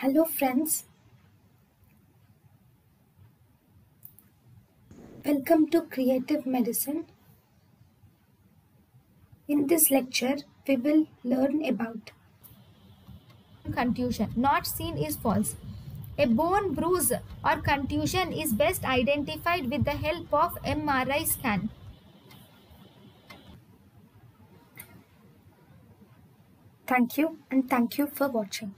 Hello friends. Welcome to Creative Medicine. In this lecture, we will learn about contusion not seen is false. A bone bruise or contusion is best identified with the help of MRI scan. thank you and thank you for watching.